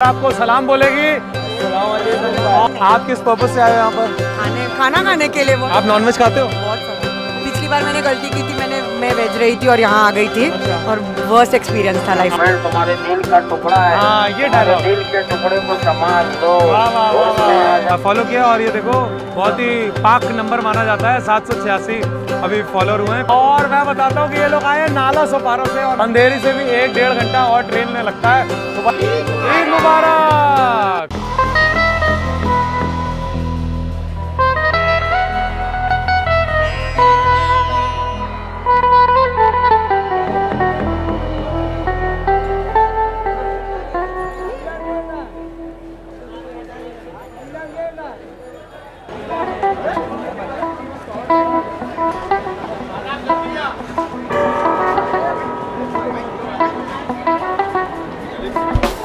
आपको सलाम बोलेगी। आप किस पर्पज से आए यहाँ पर? खाने खाना खाने के लिए वो। आप नॉनवेज खाते हो? बहुत पिछली बार मैंने गलती की थी मैंने मैं वेज रही थी और यहाँ आ गई थी और वर्स्ट एक्सपीरियंस था लाइफ में तुम्हारे दिल का टुकड़ा है। हाँ, ये डायलॉग। दिल के टुकड़े को आ वाह फॉलो किया और ये देखो बहुत ही पाक नंबर माना जाता है सात सौ छियासी अभी फॉलोअर हुए हैं। और मैं बताता हूँ कि ये लोग आए नाला सोपारो से और अंधेरी से भी एक डेढ़ घंटा और ट्रेन में लगता है। तो मुबारक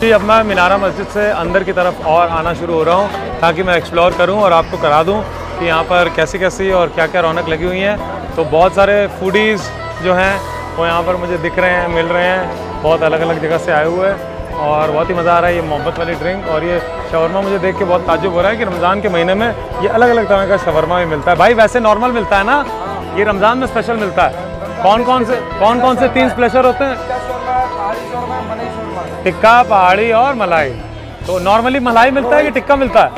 जी अब मैं मीनारा मस्जिद से अंदर की तरफ़ और आना शुरू हो रहा हूँ ताकि मैं एक्सप्लोर करूँ और आपको करा दूँ कि यहाँ पर कैसी कैसी और क्या क्या रौनक लगी हुई है। तो बहुत सारे फूडीज़ जो हैं वो यहाँ पर मुझे दिख रहे हैं मिल रहे हैं। बहुत अलग अलग जगह से आए हुए हैं और बहुत ही मज़ा आ रहा है ये मोहब्बत वाली ड्रिंक और ये शवरमा मुझे देख के बहुत ताजुब हो रहा है कि रमज़ान के महीने में ये अलग अलग तरह का शवरमा भी मिलता है। भाई वैसे नॉर्मल मिलता है ना? ये रमज़ान में स्पेशल मिलता है। कौन कौन से कौन कौन से तीन स्पेशल होते हैं? टिक्का पहाड़ी और मलाई। तो नॉर्मली मलाई मिलता है कि टिक्का मिलता है?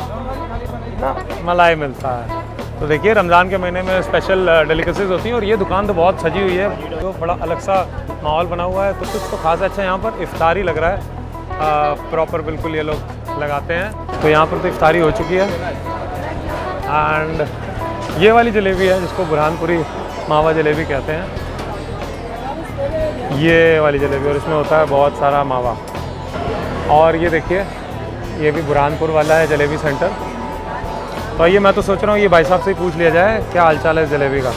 मलाई मिलता है। तो देखिए रमज़ान के महीने में स्पेशल डेलिकेसीज होती हैं और ये दुकान तो बहुत सजी हुई है। तो बड़ा अलग सा माहौल बना हुआ है। तो कुछ तो खास अच्छा यहाँ पर इफ्तारी लग रहा है। प्रॉपर बिल्कुल ये लोग लगाते हैं। तो यहाँ पर तो इफ्तारी हो चुकी है। एंड ये वाली जलेबी है जिसको बुरहानपुरी मावा जलेबी कहते हैं। ये वाली जलेबी और इसमें होता है बहुत सारा मावा। और ये देखिए, ये भी बुरहानपुर वाला है जलेबी सेंटर। तो ये मैं तो सोच रहा हूँ ये भाई साहब से ही पूछ लिया जाए, क्या हालचाल है जलेबी का?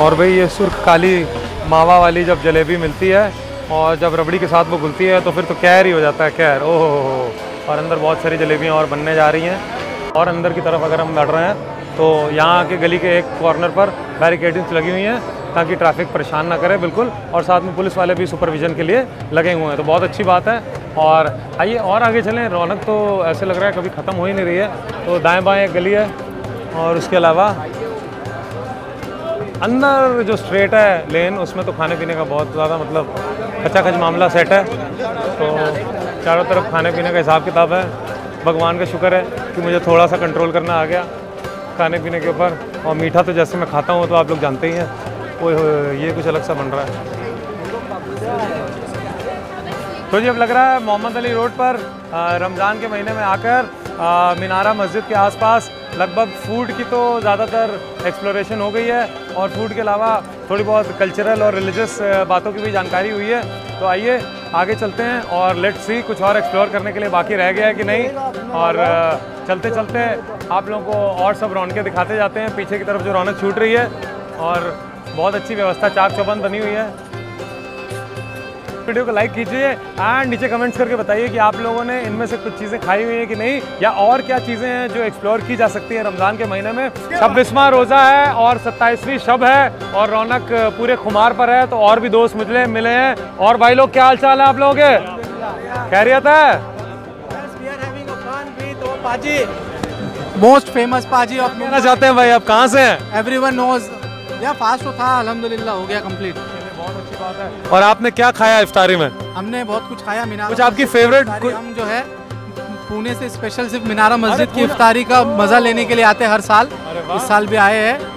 और भाई ये सुर्ख काली मावा वाली जब जलेबी मिलती है और जब रबड़ी के साथ वो घुलती है तो फिर तो कैर ही हो जाता है, कैर। ओह, हो और अंदर बहुत सारी जलेबियाँ और बनने जा रही हैं। और अंदर की तरफ़ अगर हम बढ़ रहे हैं तो यहाँ के गली के एक कॉर्नर पर बैरिकेडिंग्स लगी हुई हैं, ताकि ट्रैफ़िक परेशान ना करे, बिल्कुल। और साथ में पुलिस वाले भी सुपरविजन के लिए लगे हुए हैं तो बहुत अच्छी बात है। और आइए और आगे चलें। रौनक तो ऐसे लग रहा है कभी ख़त्म हो ही नहीं रही है। तो दाएँ बाएँ गली है और उसके अलावा अंदर जो स्ट्रेट है लेन, उसमें तो खाने पीने का बहुत ज़्यादा मतलब खचाखच मामला सेट है। तो चारों तरफ़ खाने पीने का हिसाब किताब है। भगवान का शुक्र है कि मुझे थोड़ा सा कंट्रोल करना आ गया खाने पीने के ऊपर। और मीठा तो जैसे मैं खाता हूँ तो आप लोग जानते ही हैं। होए, ये कुछ अलग सा बन रहा है। तो जी, अब लग रहा है मोहम्मद अली रोड पर रमज़ान के महीने में आकर मीनारा मस्जिद के आसपास लगभग फ़ूड की तो ज़्यादातर एक्सप्लोरेशन हो गई है और फ़ूड के अलावा थोड़ी बहुत कल्चरल और रिलीजियस बातों की भी जानकारी हुई है। तो आइए, आगे चलते हैं और लेट्स सी कुछ और एक्सप्लोर करने के लिए बाकी रह गया है कि नहीं। और चलते चलते आप लोगों को और सब रौनकें दिखाते जाते हैं। पीछे की तरफ़ जो रौनक छूट रही है और बहुत अच्छी व्यवस्था, चाक चौबंद बनी हुई है। वीडियो को लाइक कीजिए एंड नीचे कमेंट्स करके बताइए कि आप लोगों ने इनमें से कुछ चीज़ें खाई हुई हैं कि नहीं या और क्या चीज़ें हैं जो एक्सप्लोर की जा सकती हैं रमज़ान के महीने में। छब्बीसवां रोज़ा है और सत्ताईसवीं शब है और रौनक पूरे खुमार पर है तो और भी दोस्त मिले मिले हैं। और भाई लोग क्या हाल चाल है आप लोगों के? खैरियत है? Most famous Paji of कहना चाहते हैं भाई आप कहाँ से हैं? Everyone knows. या फास्ट तो था अल्हम्दुलिल्लाह हो गया कंप्लीट बहुत अच्छी बात है और आपने क्या खाया इफ्तारी में? हमने बहुत कुछ खाया मीनारा कुछ आपकी कोई- हम जो है पुणे से स्पेशल सिर्फ़ मीनारा मस्जिद की इफ्तारी का मज़ा लेने के लिए आते हैं हर साल। इस साल भी आए हैं।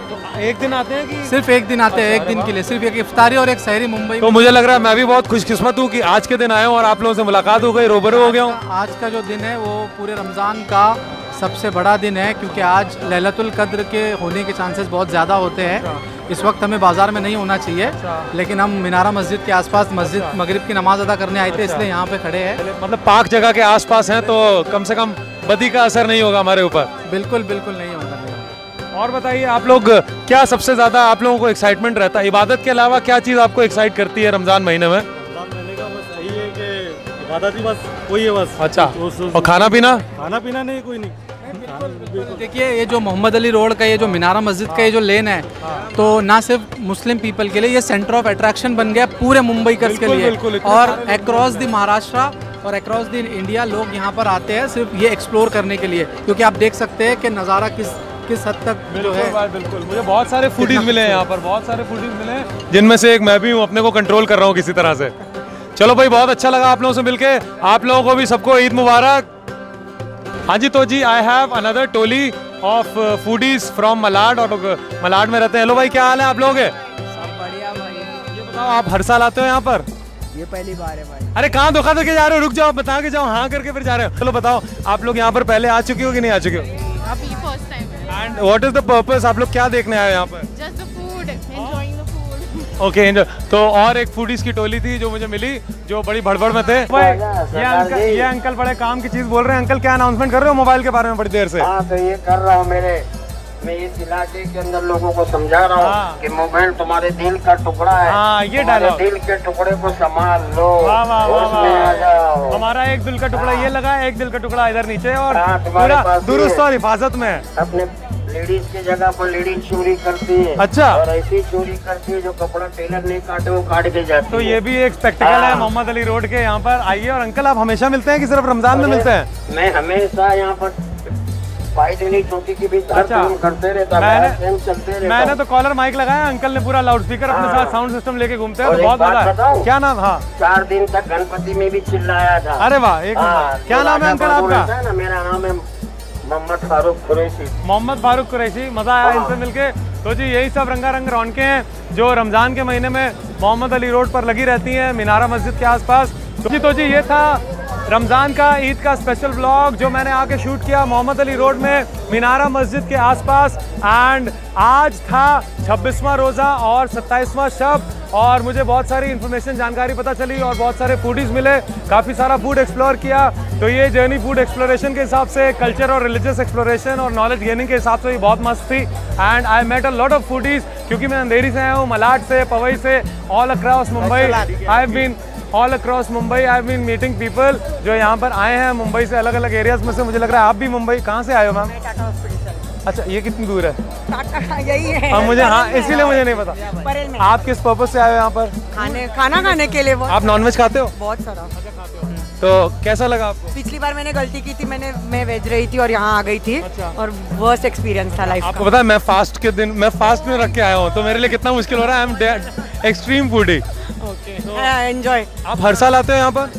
एक दिन आते हैं कि सिर्फ़ एक दिन आते हैं एक दिन के लिए। सिर्फ़ एक इफ्तारी और एक शहरी मुंबई तो मुझे लग रहा है मैं भी बहुत खुशकिस्मत हूँ कि आज के दिन आया हूँ और आप लोगों से मुलाकात हो गई रूबरू हो गया हूँ। आज का जो दिन है वो पूरे रमज़ान का सबसे बड़ा दिन है क्योंकि आज लैलतुल कद्र के होने के चांसेस बहुत ज़्यादा होते हैं। इस वक्त हमें बाज़ार में नहीं होना चाहिए लेकिन हम मीनारा मस्जिद के आसपास मस्जिद मगरिब की नमाज़ अदा करने आए थे इसलिए यहाँ पे खड़े हैं। मतलब पाक जगह के आसपास हैं तो कम से कम बदी का असर नहीं होगा हमारे ऊपर। बिल्कुल बिल्कुल नहीं होगा। और बताइए आप लोग क्या सबसे ज़्यादा आप लोगों को एक्साइटमेंट रहता है? इबादत के अलावा क्या चीज़ आपको एक्साइट करती है रमज़ान महीने में? रमज़ान बस यही है कि इबादत ही बस वही है बस। अच्छा। और खाना पीना? खाना पीना नहीं कोई नहीं। देखिए ये जो मोहम्मद अली रोड का ये जो मीनारा मस्जिद का ये जो लेन है तो ना सिर्फ़ मुस्लिम पीपल के लिए ये सेंटर ऑफ़ अट्रैक्शन बन गया पूरे मुंबई मुंबईकर्स के लिए। और अक्रॉस द महाराष्ट्र और अक्रॉस द इंडिया लोग यहाँ पर आते हैं सिर्फ़ ये एक्सप्लोर करने के लिए क्योंकि आप देख सकते हैं कि नज़ारा किस किस हद तक जो है। बिल्कुल। मुझे बहुत सारे फूडीज मिले हैं यहाँ पर बहुत सारे फूडीज मिले हैं जिनमें से एक मैं भी हूँ अपने को कंट्रोल कर रहा हूँ किसी तरह से। चलो भाई बहुत अच्छा लगा आप लोगों से मिलके। आप लोगों को भी सबको ईद मुबारक। हाँ जी तो जी आई हैव अनदर टोली ऑफ़ फूडीज फ्रॉम मलाड और मलाड में रहते हैं। हेलो भाई क्या हाल है आप लोग सब बढ़िया भाई। ये बताओ आप हर साल आते हो यहाँ पर? ये पहली बार है भाई। अरे कहाँ धोखा देके जा रहे हो? रुक जाओ बता के जाओ। हाँ करके फिर जा रहे हो। चलो बताओ आप लोग यहाँ पर पहले आ चुके हो कि नहीं आ चुके हो? अभी फ़र्स्ट टाइम है। And what is the purpose आप लोग क्या देखने आए हो यहाँ पर? ओके एंजॉय तो और एक फूडीज की टोली थी जो मुझे मिली जो बड़ी भड़बड़ में थे। भाई, ये अंकल ये अंकल बड़े काम की चीज़ बोल रहे हैं। अंकल क्या अनाउंसमेंट कर रहे हो मोबाइल के बारे में बड़ी देर से? हाँ तो ये कर रहा हूँ मेरे मैं इस इलाके के अंदर लोगों को समझा रहा हाँ। हूँ। कि मोबाइल तुम्हारे दिल का टुकड़ा है। हाँ, ये डायलॉग। दिल के टुकड़े को संभाल लो। वाह वाह वाह आ हमारा एक दिल का टुकड़ा ये लगा एक दिल का टुकड़ा इधर नीचे और हाँ, पूरा दुरुस्त और हिफाजत में। है अपने लेडीज़ की जगह पर लेडीज़ चोरी करती है। अच्छा। और ऐसी चोरी करती है जो कपड़ा टेलर नहीं काटे वो काट के जाती तो है। ये भी एक स्पेक्टिकल है हाँ। मोहम्मद अली रोड के यहाँ पर आइए और अंकल आप हमेशा मिलते हैं कि सिर्फ़ रमज़ान में मिलते हैं? मैं हमेशा यहाँ पर चौकी के बीच अच्छा। करते रहता मैंने- चलते रहता मैंने तो कॉलर माइक लगाया अंकल ने पूरा लाउड स्पीकर अपने हाँ। साथ साउंड सिस्टम लेके घूमते हैं तो बहुत मज़ा है। क्या नाम? हाँ। चार दिन तक गणपति में भी चिल्लाया था। अरे वाह एक हाँ, क्या नाम है अंकल आपका? है मेरा नाम है मोहम्मद फारूक कुरैशी। मोहम्मद फारूक कुरैशी मज़ा आया इनसे मिलके। तो जी यही सब रंगारंग रौनके हैं जो रमज़ान के महीने में मोहम्मद अली रोड पर लगी रहती हैं मीनारा मस्जिद के आसपास। तो जी तो जी ये था रमज़ान का ईद का स्पेशल ब्लॉग जो मैंने आके शूट किया मोहम्मद अली रोड में मीनारा मस्जिद के आसपास। एंड आज था 26वां रोज़ा और 27वां शब और मुझे बहुत सारी इन्फॉर्मेशन जानकारी पता चली और बहुत सारे फूडीज मिले। काफ़ी सारा फ़ूड एक्सप्लोर किया। तो ये जर्नी फ़ूड एक्सप्लोरेशन के हिसाब से कल्चर और रिलीजियस एक्सप्लोरेशन और नॉलेज गेनिंग के हिसाब से ये बहुत मस्त थी। And I met a lot of foodies क्योंकि मैं अंधेरी से आया हूँ मलाड से पवई से all across Mumbai I been all across Mumbai I been meeting people जो यहाँ पर आए हैं मुंबई से अलग अलग एरियाज़ में से मुझे लग रहा है आप भी मुंबई कहाँ से आए हो मैम अच्छा ये कितनी दूर है? टाटा यही है। हाँ मुझे हाँ इसीलिए मुझे नहीं पता। में। आप किस पर्पज से आए हो यहाँ पर? खाने खाना खाने के लिए आप नॉनवेज खाते हो? बहुत सारा। तो कैसा लगा आपको? पिछली बार मैंने गलती की थी मैंने मैं वेज रही थी और यहाँ आ गई थी। अच्छा। और वर्स्ट एक्सपीरियंस था लाइफ आपको पता है मैं फास्ट के दिन मैं फास्ट में रख के आया हूँ तो मेरे लिए कितना मुश्किल हो रहा है। I am extreme foodie enjoy आप हर साल आते हो यहाँ पर?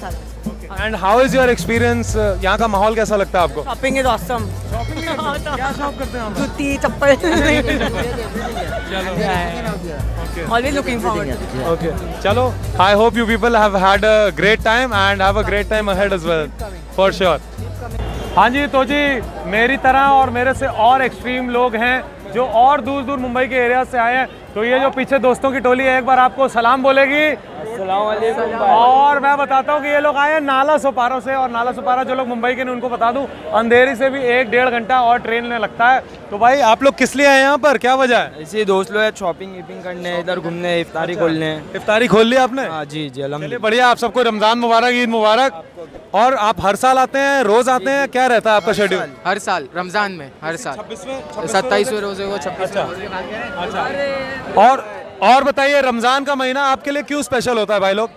And how is your experience यहाँ का माहौल कैसा लगता है आपको? शॉपिंग इज़ ऑसम क्या शॉप करते हैं जूती चप्पल। ऑलवेज लुकिंग फॉरवर्ड ओके चलो I hope you people have had a great time and have a great time ahead as well for sure हाँ जी तो जी मेरी तरह और मेरे से और एक्सट्रीम लोग हैं। जो और दूर दूर मुंबई के एरिया से आए हैं तो ये जो पीछे दोस्तों की टोली है, एक बार आपको सलाम बोलेगी। और मैं बताता हूँ कि ये लोग आए हैं नाला सोपारा से और नाला सोपारा जो लोग मुंबई के ने उनको बता दूँ अंधेरी से भी एक डेढ़ घंटा और ट्रेन में लगता है। तो भाई आप लोग किस लिए आए यहाँ पर? क्या वजह है? ऐसे ही दोस्त लोग शॉपिंग वीपिंग करने इधर घूमने इफ्तारी खोलने। इफ्तारी खोल ली आपने? हाँ जी जी चलिए अलहमदिल्ला बढ़िया आप सबको रमज़ान मुबारक ईद मुबारक। और आप हर साल आते हैं रोज आते हैं क्या रहता है आपका शेड्यूल हर साल रमज़ान में हर साल। सत्ताईसवें रोज़े को छब्बीस और और बताइए रमज़ान का महीना आपके लिए क्यों स्पेशल होता है भाई लोग?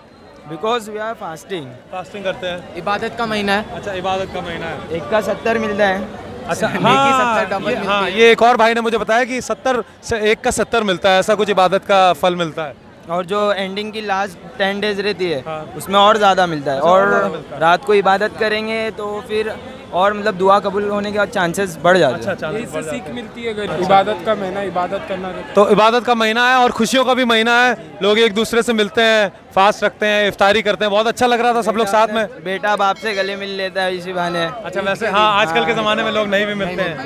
Because we are fasting fasting करते हैं। इबादत का महीना है। अच्छा इबादत का महीना है। एक का सत्तर मिलता है। अच्छा हाँ, 70 ये, हाँ है। ये एक और भाई ने मुझे बताया कि सत्तर से एक का सत्तर मिलता है ऐसा कुछ इबादत का फल मिलता है। और जो एंडिंग की लास्ट टेन डेज़ रहती है हाँ। उसमें और ज़्यादा मिलता है। और और मिलता है। रात को इबादत करेंगे तो फिर और मतलब दुआ कबूल होने के बाद चांसेस बढ़ जाते अच्छा हैं अच्छा बढ़ जाता है। मिलती है इबादत का महीना इबादत करना तो इबादत का महीना है और खुशियों का भी महीना है। लोग एक दूसरे से मिलते हैं फास्ट रखते हैं इफ्तारी करते हैं। बहुत अच्छा लग रहा था सब लोग साथ में। बेटा बाप से गले मिल लेता है इसी बहाने। अच्छा वैसे हाँ आजकल के ज़माने में लोग नहीं भी मिलते हैं।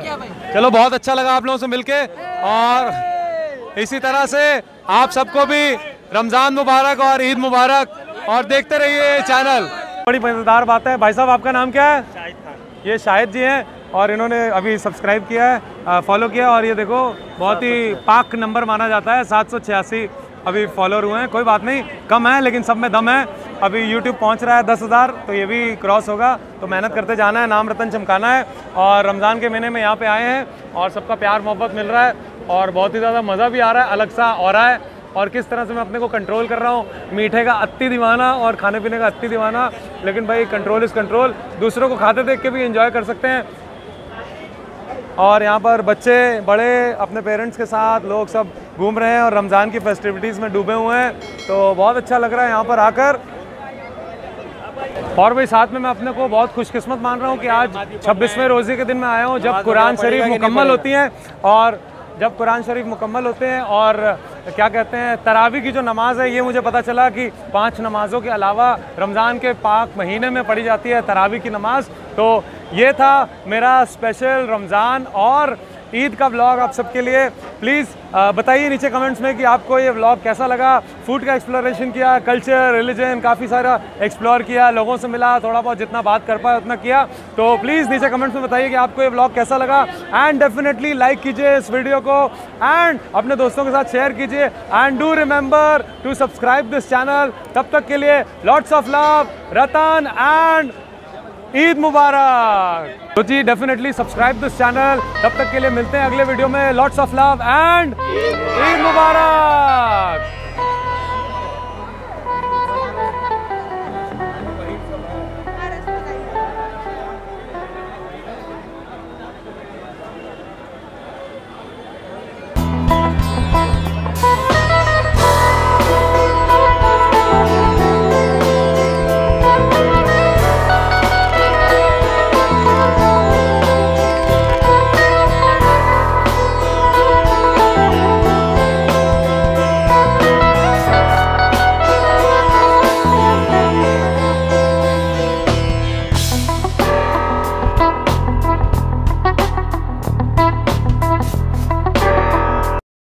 है चलो बहुत अच्छा लगा आप लोगों से मिलके। और इसी तरह से आप सबको भी रमज़ान मुबारक और ईद मुबारक। और देखते रहिए चैनल। बड़ी मज़ेदार बात है। भाई साहब आपका नाम क्या है? ये शाहिद जी हैं और इन्होंने अभी सब्सक्राइब किया है फॉलो किया और ये देखो, बहुत ही पाक नंबर माना जाता है, सात सौ छियासी अभी फॉलोअर हुए हैं, कोई बात नहीं, कम है, लेकिन सब में दम है। अभी यूट्यूब पहुँच रहा है दस हज़ार तो ये भी क्रॉस होगा तो मेहनत करते जाना है, नाम रतन चमकाना है और रमज़ान के महीने में यहाँ पे आए हैं और सबका प्यार मोहब्बत मिल रहा है और बहुत ही ज़्यादा मज़ा भी आ रहा है, अलग सा और है। और किस तरह से मैं अपने को कंट्रोल कर रहा हूँ? मीठे का अति दीवाना और खाने पीने का अति दीवाना। लेकिन भाई कंट्रोल इज़ कंट्रोल दूसरों को खाते देख के भी इंजॉय कर सकते हैं। और यहाँ पर बच्चे बड़े अपने पेरेंट्स के साथ लोग सब घूम रहे हैं और रमज़ान की फेस्टिविटीज़ में डूबे हुए हैं। तो बहुत अच्छा लग रहा है यहाँ पर आकर। और भाई साथ में मैं अपने को बहुत खुशकिस्मत मान रहा हूँ कि आज छब्बीसवें रोज़े के दिन मैं आया हूँ जब कुरान शरीफ मुकम्मल होती हैं। और जब कुरान शरीफ मुकम्मल होते हैं और क्या कहते हैं, तरावी की जो नमाज़ है, ये मुझे पता चला कि पाँच नमाज़ों के अलावा रमज़ान के पाक महीने में पढ़ी जाती है तरावी की नमाज़। तो ये था मेरा स्पेशल रमज़ान और ईद का व्लॉग आप सबके लिए। प्लीज़ बताइए नीचे कमेंट्स में कि आपको ये व्लॉग कैसा लगा। फ़ूड का एक्सप्लोरेशन किया कल्चर रिलीजन काफ़ी सारा एक्सप्लोर किया, लोगों से मिला, थोड़ा बहुत जितना बात कर पाया उतना किया। तो प्लीज़ नीचे कमेंट्स में बताइए कि आपको ये व्लॉग कैसा लगा। एंड डेफिनेटली लाइक कीजिए इस वीडियो को। एंड अपने दोस्तों के साथ शेयर कीजिए। And do remember to subscribe this channel तब तक के लिए lots of love Ratan and Eid मुबारक। तो जी डेफिनेटली सब्सक्राइब दिस चैनल तब तक के लिए मिलते हैं अगले वीडियो में। Lots of love and Eid Mubarak.